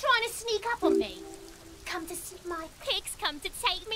trying to sneak up on me? Come to see my pigs come to take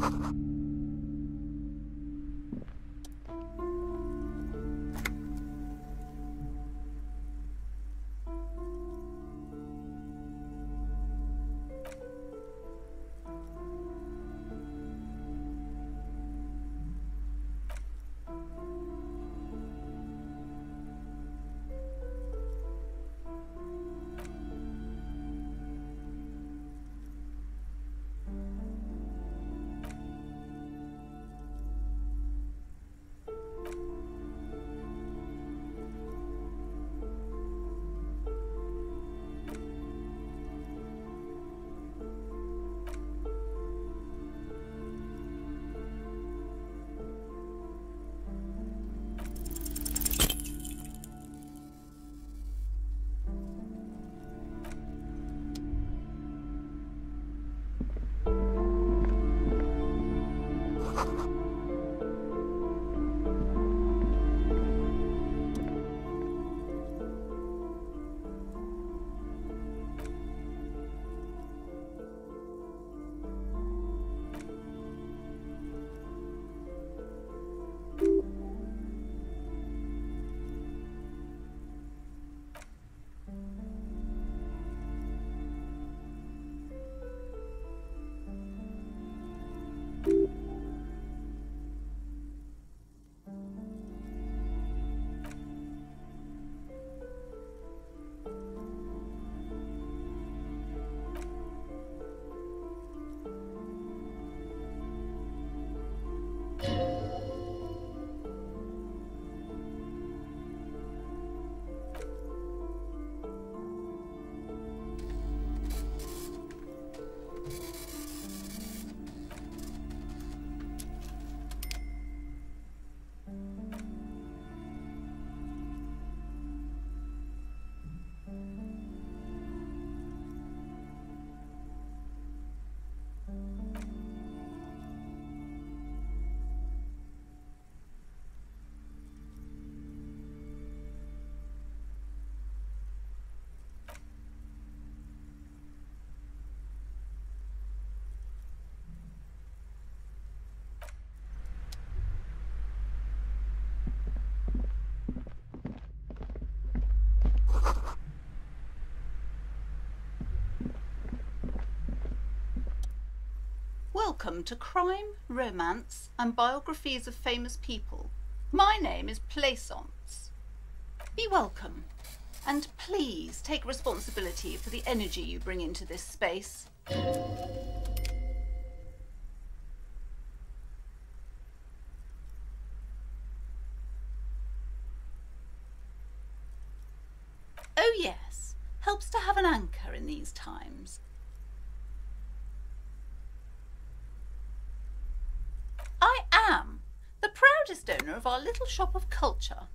Ha ha ha! Welcome to Crime, Romance, and Biographies of Famous People. My name is Plaisance. Be welcome, and please take responsibility for the energy you bring into this space. Oh, yes, helps to have an anchor in these times. I am the of our little shop of culture.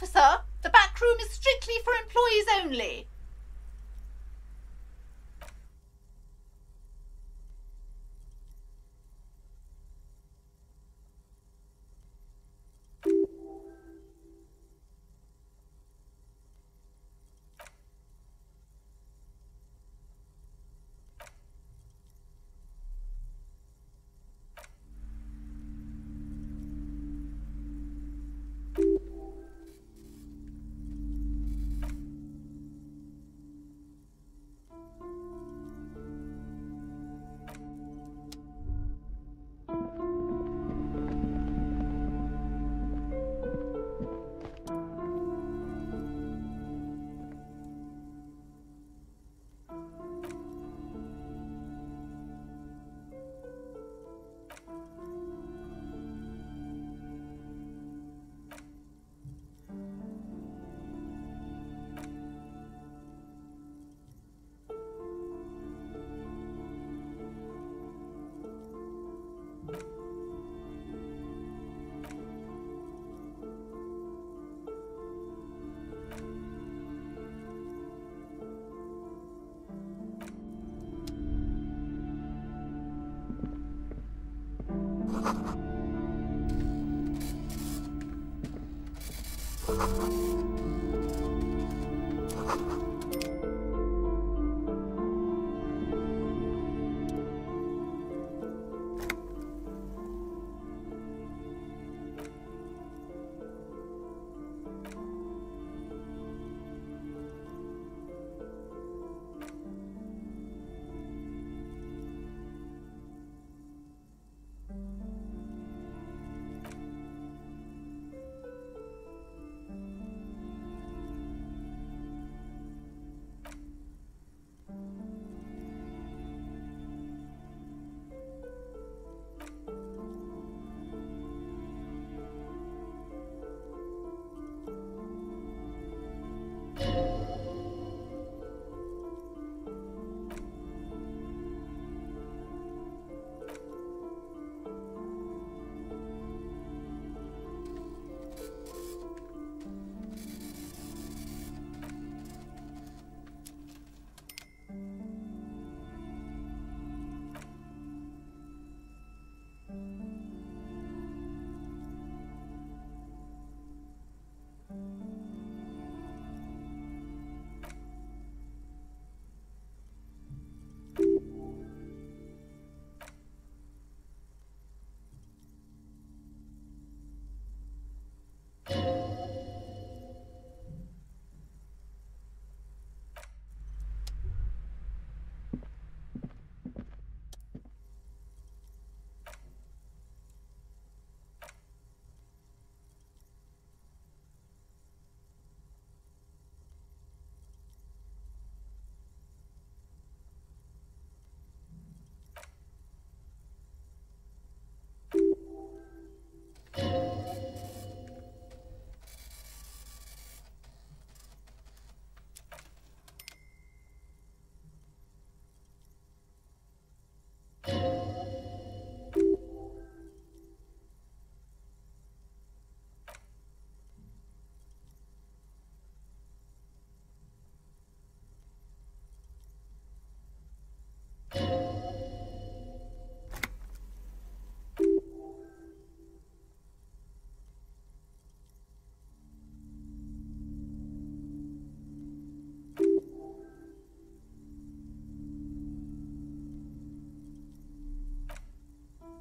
Officer. The back room is strictly for employees only.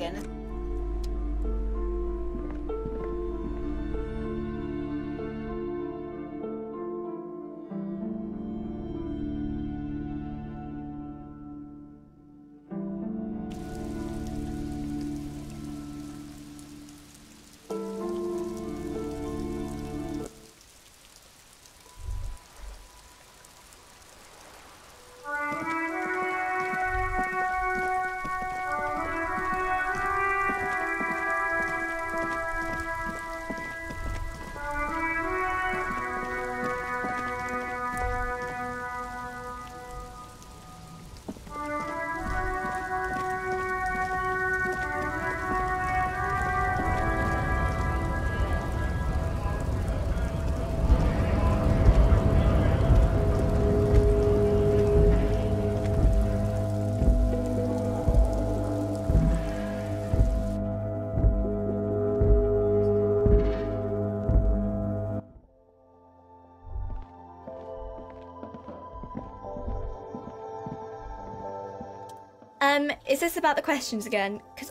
again. Um, is this about the questions again? Because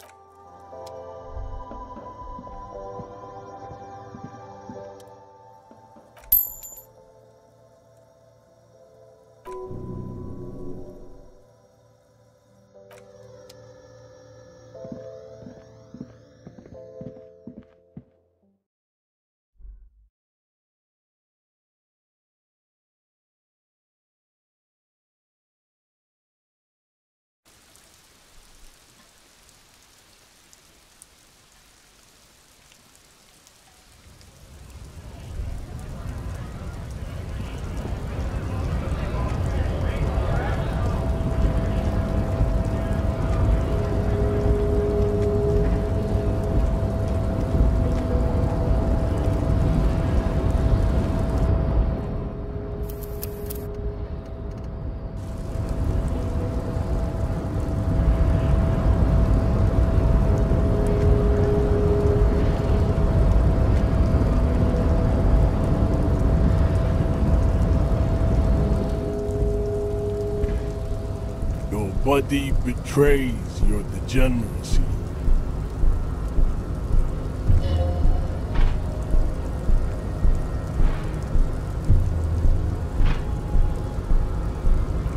Body betrays your degeneracy.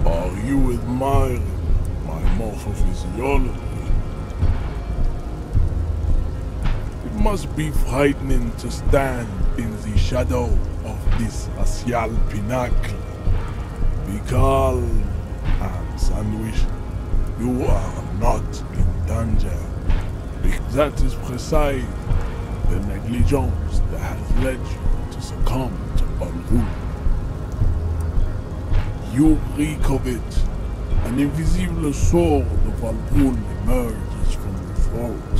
Are you admiring my morphophysiology? It must be frightening to stand in the shadow of this axial pinnacle. Be calm and sandwich. You are not in danger. That is precisely the negligence that has led you to succumb to Al-Ghul. You reek of it. An invisible sword of Al-Ghul emerges from your throat.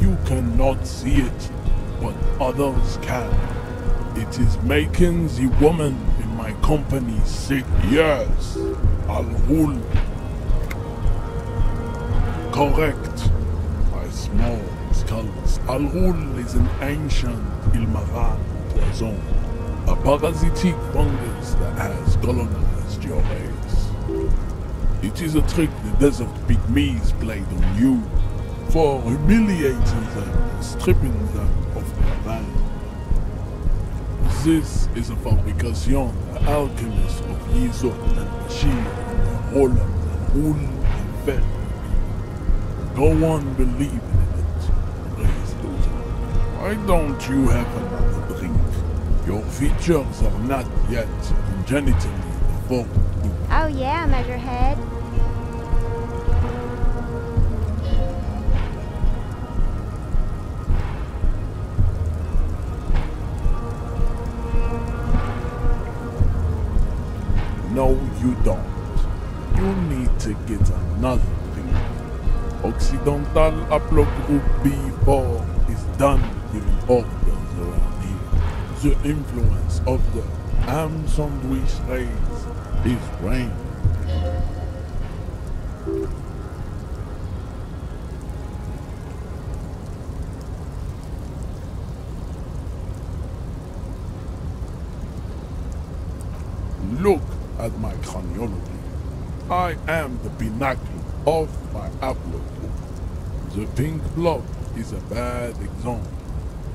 You cannot see it, but others can. It is making the woman in my company sick. Yes, Al-Ghul. Correct. My small skulls. Al-Ghul is an ancient Ilmaran poison. A parasitic fungus that has colonized your race. It is a trick the desert pygmies played on you for humiliating them stripping them of their land. This is a fabrication the alchemists of Yizot and Bashir and Roland and Hul and Fel. Go on believing in it. Why don't you have another drink? Your features are not yet congenitally deformed. Oh yeah, Measurehead. No, you don't. You need to get another drink. Occidental Upload Group B4 is done giving orders around here. The influence of the ham sandwich race is reign. Look at my craniology. I am the pinnacle of. The pink blood is a bad example,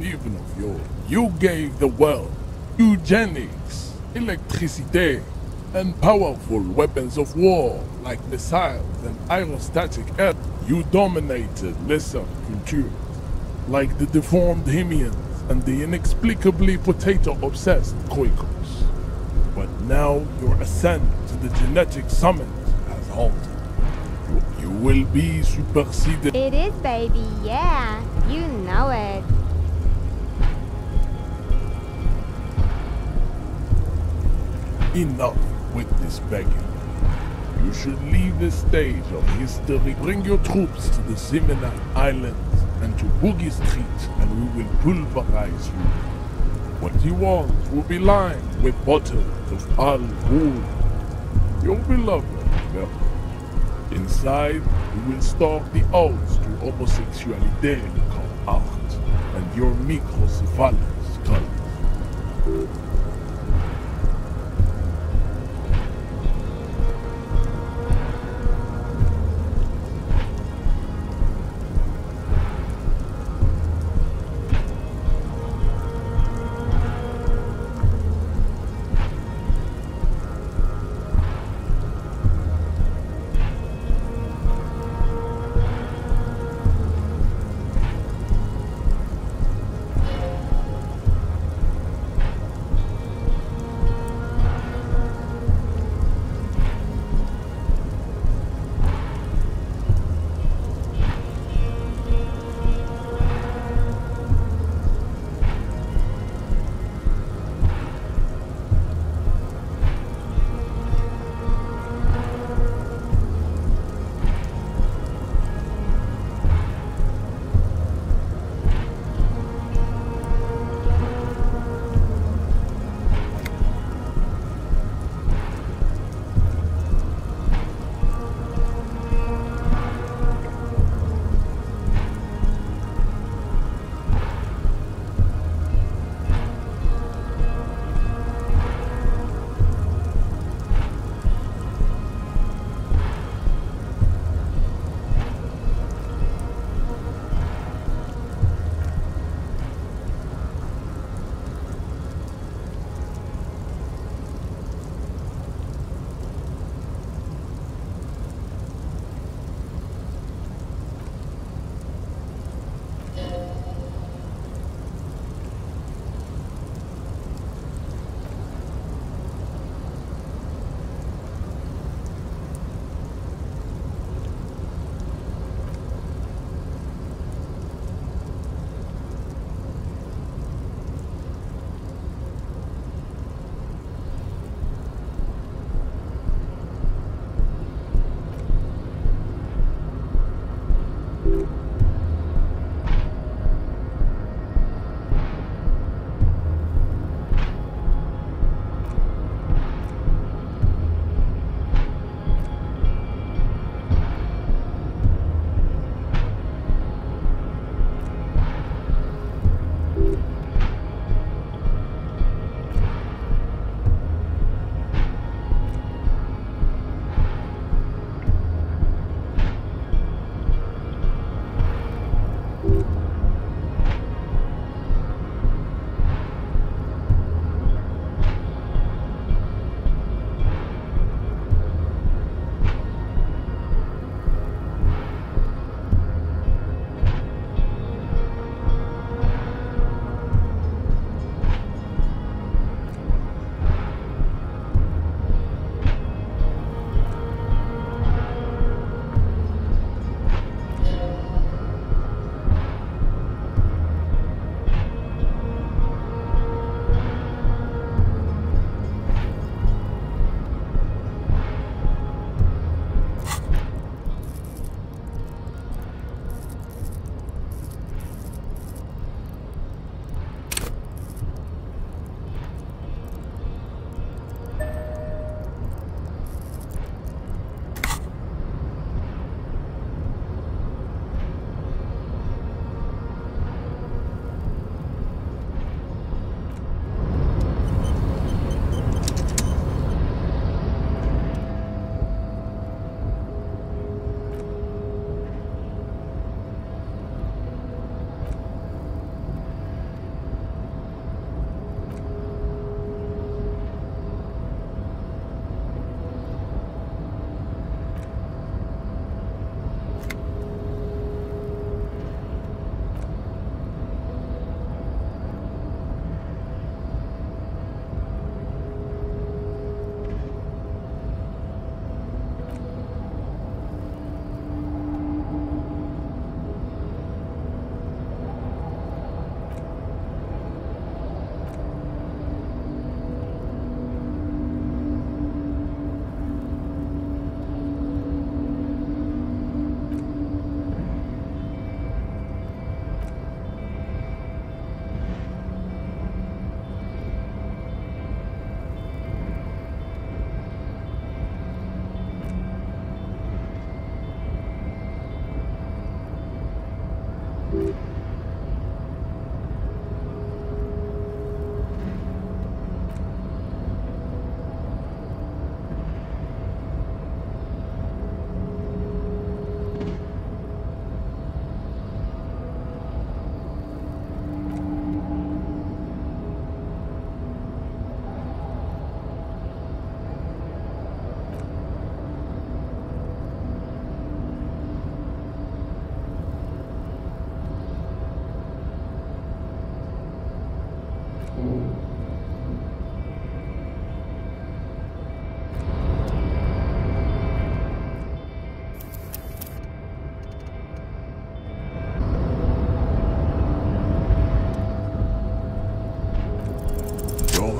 even of yours. You gave the world eugenics, electricity, and powerful weapons of war like missiles and aerostatic air. You dominated lesser cultures like the deformed Hemians and the inexplicably potato-obsessed Koikos. But now your ascent to the genetic summit has halted. Will be superseded. It is, baby, yeah. You know it. Enough with this begging. You should leave the stage of history. Bring your troops to the Semenine Islands and to Boogie Street, and we will pulverize you. What you want will be lined with bottles of Al Ghul, your beloved milk. Inside, we will stalk the odes to homosexuality come out, and your microcephalus cult.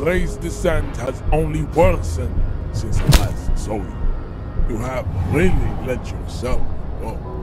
Ray's descent has only worsened since I last saw you. You have really let yourself go.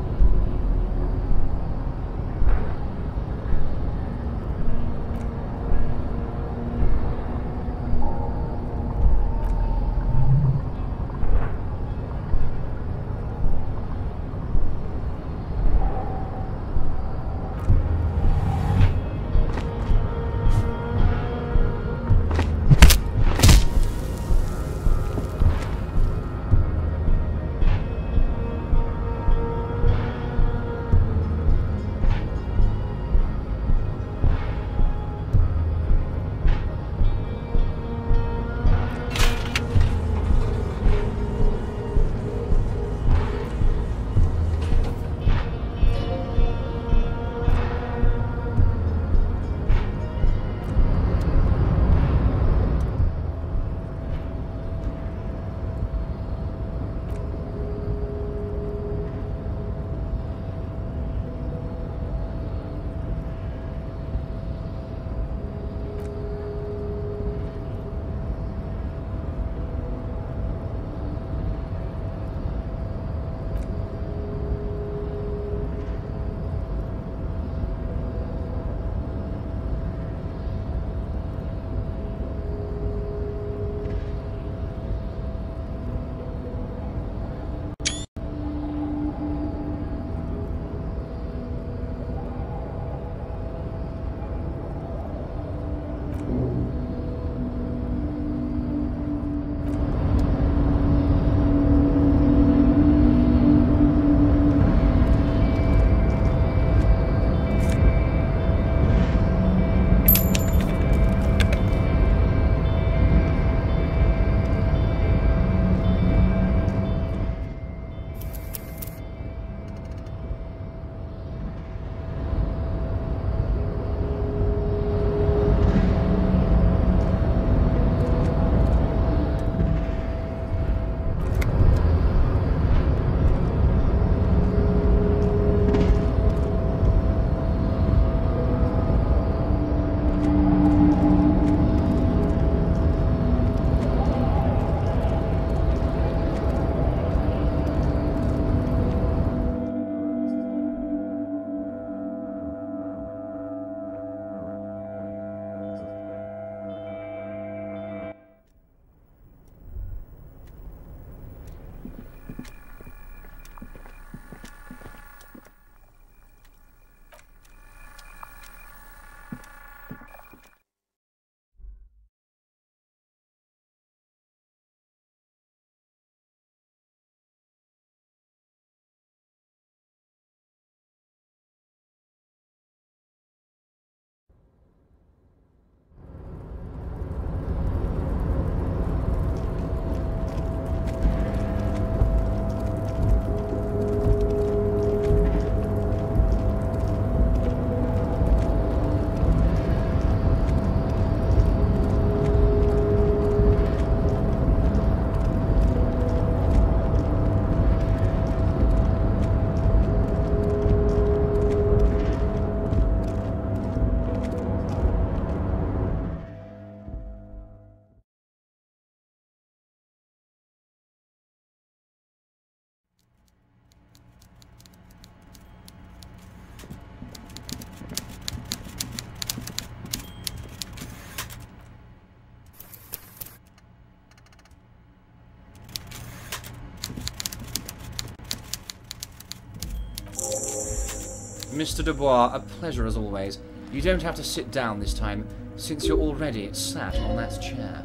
Mr. Du Bois, a pleasure as always. You don't have to sit down this time, since you're already sat on that chair.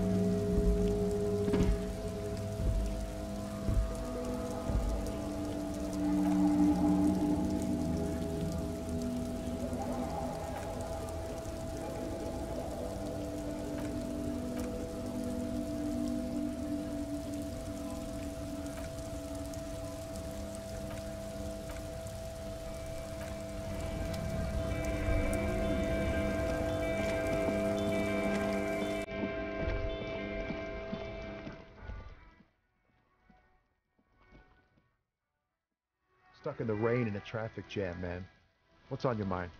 Traffic jam, man. What's on your mind?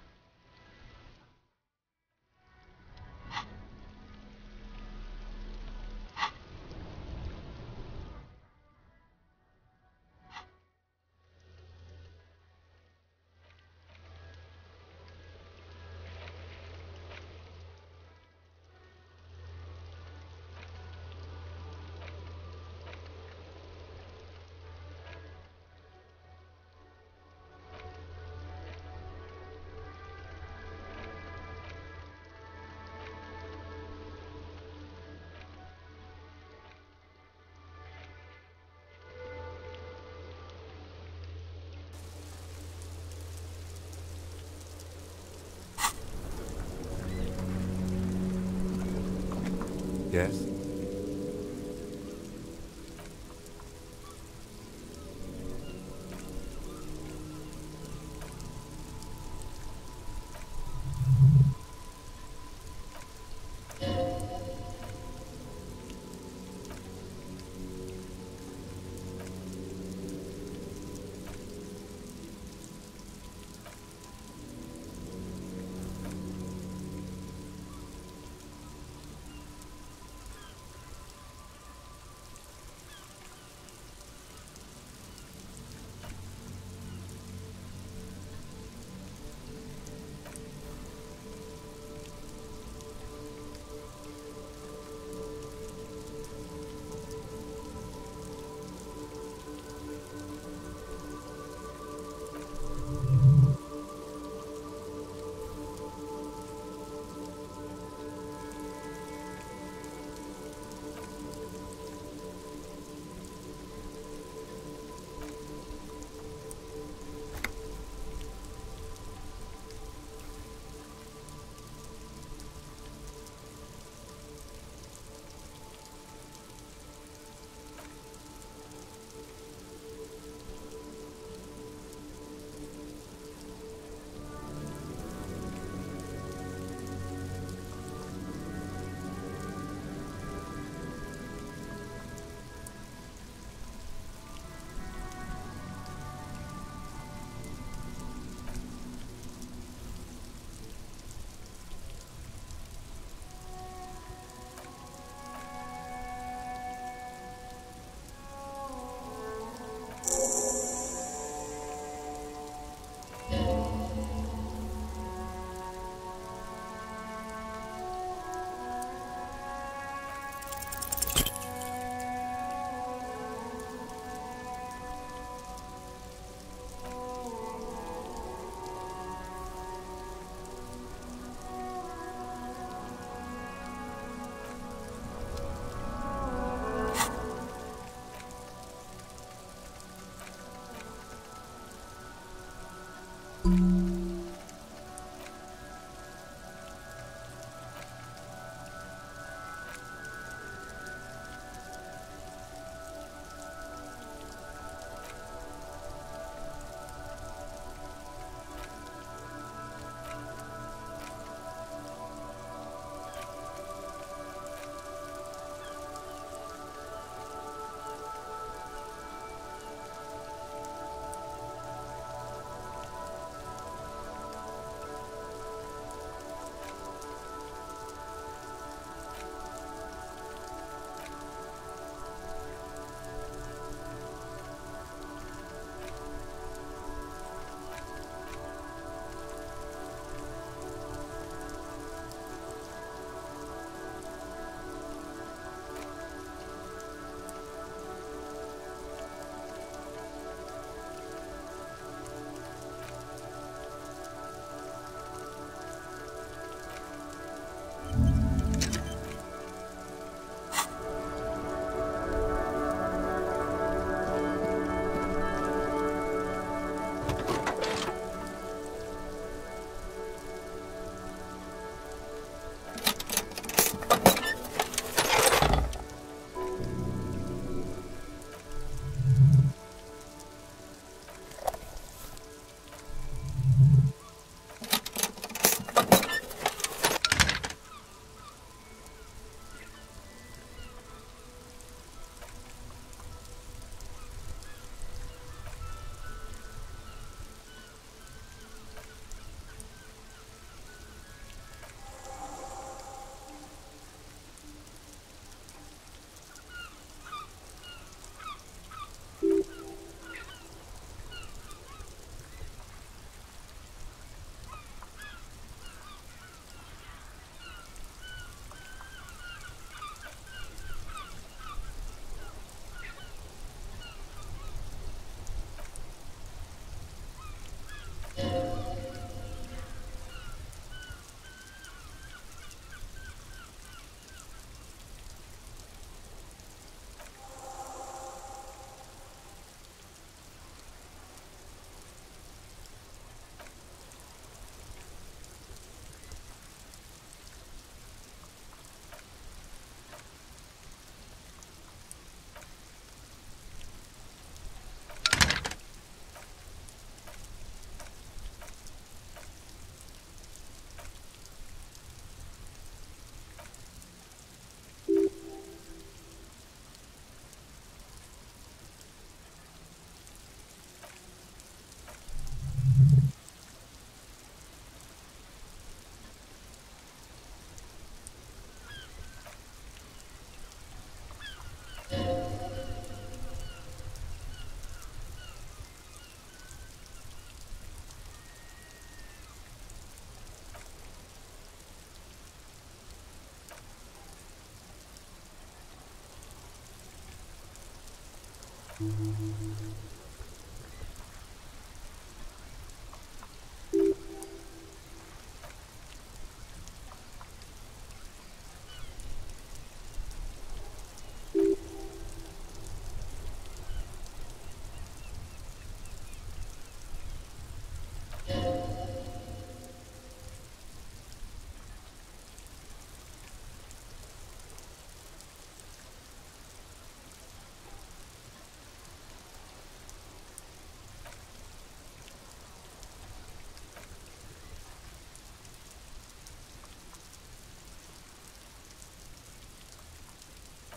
Thank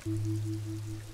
you.